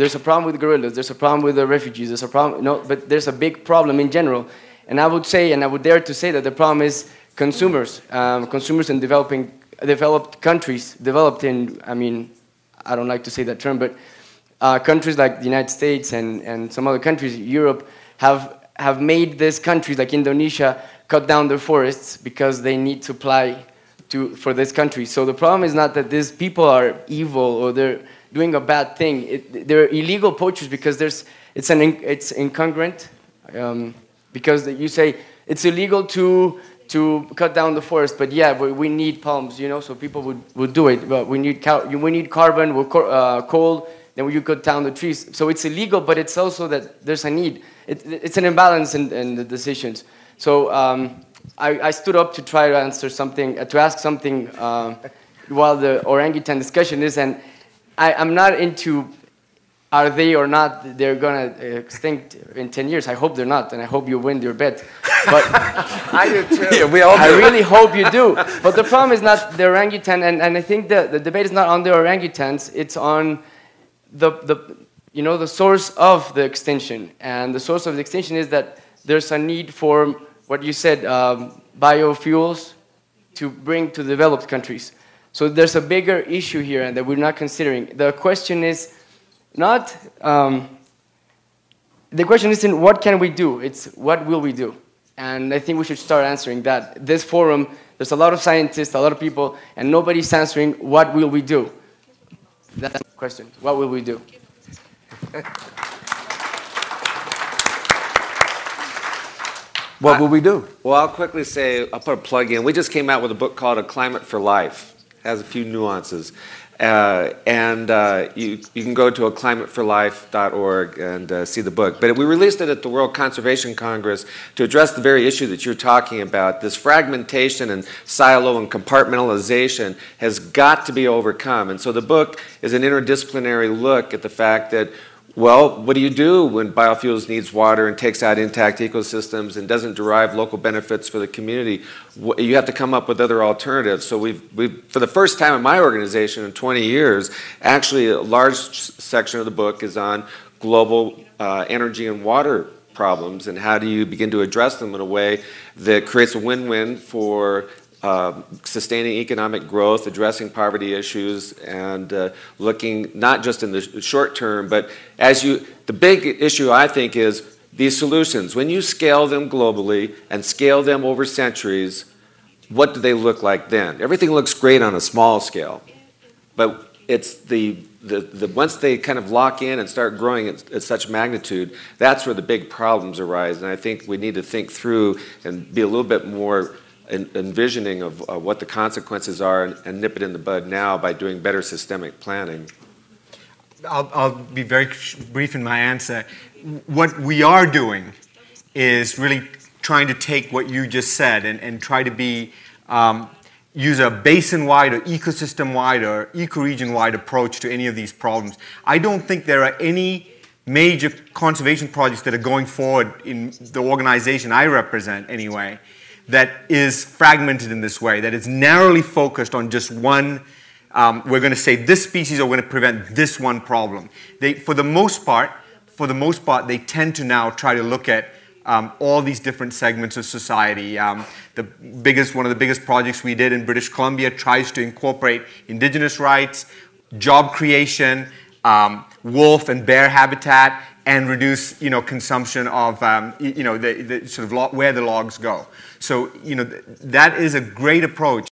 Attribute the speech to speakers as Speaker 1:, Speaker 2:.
Speaker 1: there's a problem with gorillas, there's a problem with the refugees, there's a problem, no, but there's a big problem in general. And I would say, and I would dare to say that the problem is consumers, um, consumers in developing, developed countries, developed in, I mean, I don't like to say that term, but uh, countries like the United States and, and some other countries, Europe, have, have made these countries like Indonesia cut down their forests because they need supply to, for this country. So the problem is not that these people are evil or they're doing a bad thing. It, they're illegal poachers because there's, it's, an, it's incongruent. Um, because you say it's illegal to, to cut down the forest, but yeah, but we need palms, you know, so people would, would do it. But we need, we need carbon, we uh, coal, then you cut down the trees. So it's illegal, but it's also that there's a need. It, it's an imbalance in, in the decisions. So um, I, I, stood up to try to answer something, uh, to ask something uh, while the orangutan discussion is, and I, I'm not into are they or not they're going to extinct in 10 years i hope they're not and i hope you win your bet but
Speaker 2: i do too
Speaker 1: yeah, we all do. i really hope you do but the problem is not the orangutan and, and i think the, the debate is not on the orangutans it's on the, the, you know, the source of the extinction. And the source of the extinction is that there's a need for what you said, um, biofuels to bring to developed countries. So there's a bigger issue here and that we're not considering. The question is not, um, the question isn't what can we do, it's what will we do? And I think we should start answering that. This forum, there's a lot of scientists, a lot of people, and nobody's answering what will we do. That's the question. What will we do?
Speaker 2: what will we do?
Speaker 3: Well, I'll quickly say, I'll put a plug in. We just came out with a book called A Climate for Life. Has a few nuances. Uh, and uh, you, you can go to a climateforlife.org and uh, see the book. But we released it at the World Conservation Congress to address the very issue that you're talking about. This fragmentation and silo and compartmentalization has got to be overcome. And so the book is an interdisciplinary look at the fact that well, what do you do when biofuels needs water and takes out intact ecosystems and doesn't derive local benefits for the community? You have to come up with other alternatives. So we've, we've for the first time in my organization in 20 years, actually a large section of the book is on global uh, energy and water problems and how do you begin to address them in a way that creates a win-win for sustaining economic growth, addressing poverty issues, and uh, looking not just in the short term, but as you, the big issue I think is these solutions. When you scale them globally and scale them over centuries, what do they look like then? Everything looks great on a small scale, but it's the, the, the once they kind of lock in and start growing at, at such magnitude, that's where the big problems arise. And I think we need to think through and be a little bit more envisioning of uh, what the consequences are and, and, nip it in the bud now by doing better systemic planning?
Speaker 4: I'll, I'll be very brief in my answer. What we are doing is really trying to take what you just said and, and try to be um, use a basin-wide or ecosystem-wide or ecoregion-wide approach to any of these problems. I don't think there are any major conservation projects that are going forward in the organization I represent anyway that is fragmented in this way, that is narrowly focused on just one. Um, we're going to say this species, we're going to prevent this one problem. They, for the most part, for the most part, they tend to now try to look at um, all these different segments of society. Um, the biggest, one of the biggest projects we did in British Columbia tries to incorporate indigenous rights, job creation, um, wolf and bear habitat, and reduce, you know, consumption of, um, you know, the, the sort of where the logs go. So, you know, that is a great approach.